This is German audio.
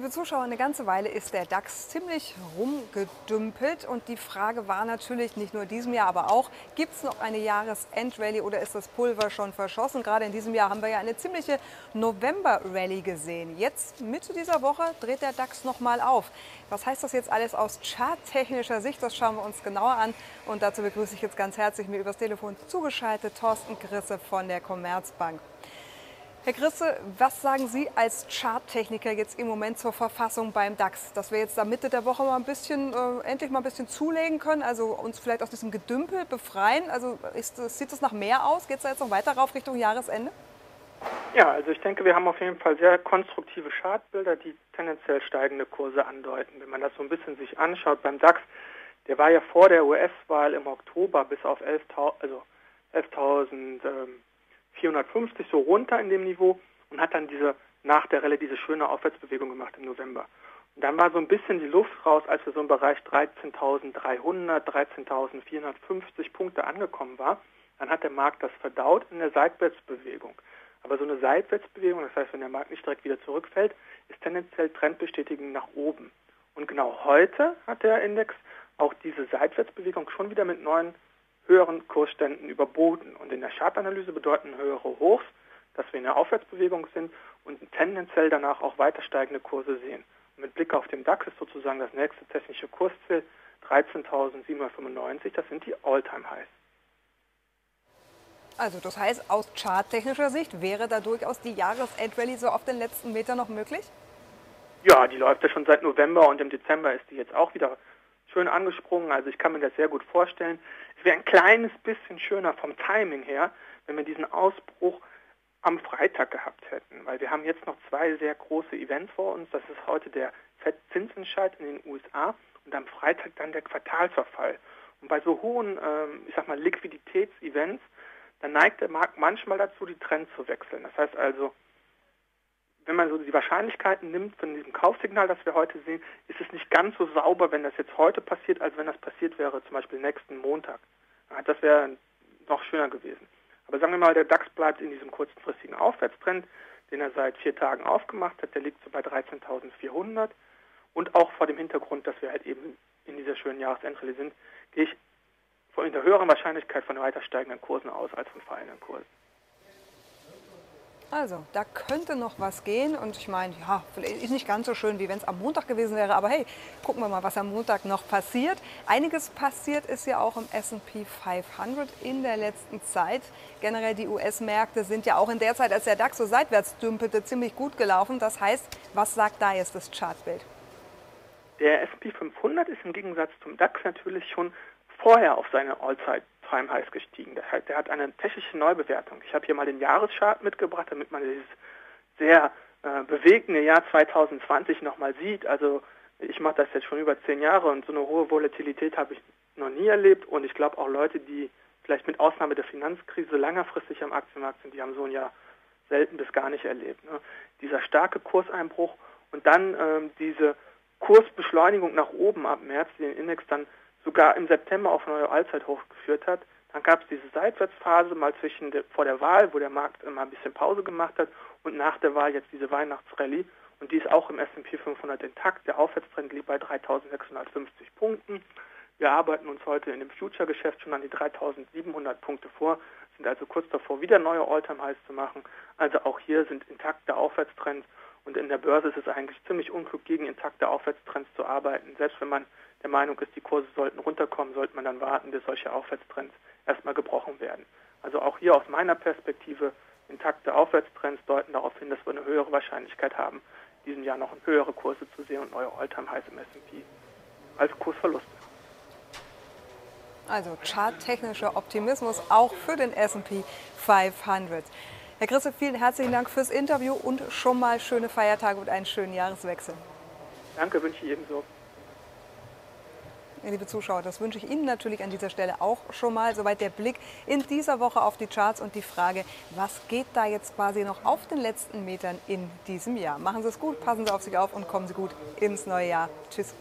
Liebe Zuschauer, eine ganze Weile ist der DAX ziemlich rumgedümpelt und die Frage war natürlich nicht nur diesem Jahr, aber auch, gibt es noch eine Jahresendrallye oder ist das Pulver schon verschossen? Gerade in diesem Jahr haben wir ja eine ziemliche November-Rallye gesehen. Jetzt, Mitte dieser Woche, dreht der DAX nochmal auf. Was heißt das jetzt alles aus charttechnischer Sicht? Das schauen wir uns genauer an und dazu begrüße ich jetzt ganz herzlich mir übers Telefon zugeschaltet Thorsten Grisse von der Commerzbank. Herr Grisse, was sagen Sie als Charttechniker jetzt im Moment zur Verfassung beim DAX? Dass wir jetzt da Mitte der Woche mal ein bisschen, äh, endlich mal ein bisschen zulegen können, also uns vielleicht aus diesem Gedümpel befreien? Also ist, sieht das nach mehr aus? Geht es da jetzt noch weiter rauf Richtung Jahresende? Ja, also ich denke, wir haben auf jeden Fall sehr konstruktive Chartbilder, die tendenziell steigende Kurse andeuten. Wenn man das so ein bisschen sich anschaut beim DAX, der war ja vor der US-Wahl im Oktober bis auf 11.000, also 11.000 ähm, 450 so runter in dem Niveau und hat dann diese nach der Rallye diese schöne Aufwärtsbewegung gemacht im November. Und dann war so ein bisschen die Luft raus, als wir so im Bereich 13.300, 13.450 Punkte angekommen war. Dann hat der Markt das verdaut in der Seitwärtsbewegung. Aber so eine Seitwärtsbewegung, das heißt, wenn der Markt nicht direkt wieder zurückfällt, ist tendenziell trendbestätigend nach oben. Und genau heute hat der Index auch diese Seitwärtsbewegung schon wieder mit neuen höheren Kursständen überboten. Und in der Chartanalyse bedeuten höhere Hochs, dass wir in der Aufwärtsbewegung sind und tendenziell danach auch weiter steigende Kurse sehen. Und mit Blick auf den DAX ist sozusagen das nächste technische Kursziel 13.795, das sind die All-Time-Highs. Also das heißt, aus charttechnischer Sicht wäre da durchaus die Jahresendrallye so auf den letzten Meter noch möglich? Ja, die läuft ja schon seit November und im Dezember ist die jetzt auch wieder schön angesprungen. Also ich kann mir das sehr gut vorstellen. Es wäre ein kleines bisschen schöner vom Timing her, wenn wir diesen Ausbruch am Freitag gehabt hätten, weil wir haben jetzt noch zwei sehr große Events vor uns. Das ist heute der FED-Zinsentscheid in den USA und am Freitag dann der Quartalsverfall. Und bei so hohen, ähm, ich sag mal, Liquiditätsevents, dann neigt der Markt manchmal dazu, die Trends zu wechseln. Das heißt also, wenn man so die Wahrscheinlichkeiten nimmt von diesem Kaufsignal, das wir heute sehen, ist es nicht ganz so sauber, wenn das jetzt heute passiert, als wenn das passiert wäre, zum Beispiel nächsten Montag. Das wäre noch schöner gewesen. Aber sagen wir mal, der DAX bleibt in diesem kurzfristigen Aufwärtstrend, den er seit vier Tagen aufgemacht hat. Der liegt so bei 13.400. Und auch vor dem Hintergrund, dass wir halt eben in dieser schönen Jahresendrallye sind, gehe ich von einer höheren Wahrscheinlichkeit von weiter steigenden Kursen aus als von fallenden Kursen. Also, da könnte noch was gehen und ich meine, ja, ist nicht ganz so schön, wie wenn es am Montag gewesen wäre, aber hey, gucken wir mal, was am Montag noch passiert. Einiges passiert ist ja auch im S&P 500 in der letzten Zeit. Generell die US-Märkte sind ja auch in der Zeit, als der DAX so seitwärts dümpelte, ziemlich gut gelaufen. Das heißt, was sagt da jetzt das Chartbild? Der S&P 500 ist im Gegensatz zum DAX natürlich schon vorher auf seine Allzeit Prime Highs gestiegen. Der hat, der hat eine technische Neubewertung. Ich habe hier mal den Jahreschart mitgebracht, damit man dieses sehr äh, bewegende Jahr 2020 nochmal sieht. Also ich mache das jetzt schon über zehn Jahre und so eine hohe Volatilität habe ich noch nie erlebt und ich glaube auch Leute, die vielleicht mit Ausnahme der Finanzkrise längerfristig am Aktienmarkt sind, die haben so ein Jahr selten bis gar nicht erlebt. Ne? Dieser starke Kurseinbruch und dann ähm, diese Kursbeschleunigung nach oben ab März, die den Index dann sogar im September auf neue Allzeithoch geführt hat. Dann gab es diese Seitwärtsphase mal zwischen der, vor der Wahl, wo der Markt immer ein bisschen Pause gemacht hat und nach der Wahl jetzt diese Weihnachtsrallye und die ist auch im S&P 500 intakt. Der Aufwärtstrend liegt bei 3.650 Punkten. Wir arbeiten uns heute in dem Future-Geschäft schon an die 3.700 Punkte vor, sind also kurz davor, wieder neue All-Time-Highs zu machen. Also auch hier sind intakte Aufwärtstrends und in der Börse ist es eigentlich ziemlich unklug, gegen intakte Aufwärtstrends zu arbeiten. Selbst wenn man der Meinung ist, die Kurse sollten runterkommen, sollte man dann warten, bis solche Aufwärtstrends erstmal gebrochen werden. Also auch hier aus meiner Perspektive intakte Aufwärtstrends deuten darauf hin, dass wir eine höhere Wahrscheinlichkeit haben, in diesem Jahr noch höhere Kurse zu sehen und neue Alltime-Highs im S&P als Kursverluste. Also charttechnischer Optimismus auch für den S&P 500. Herr Grisse, vielen herzlichen Dank fürs Interview und schon mal schöne Feiertage und einen schönen Jahreswechsel. Danke, wünsche ich ebenso. Liebe Zuschauer, das wünsche ich Ihnen natürlich an dieser Stelle auch schon mal. Soweit der Blick in dieser Woche auf die Charts und die Frage, was geht da jetzt quasi noch auf den letzten Metern in diesem Jahr. Machen Sie es gut, passen Sie auf sich auf und kommen Sie gut ins neue Jahr. Tschüss.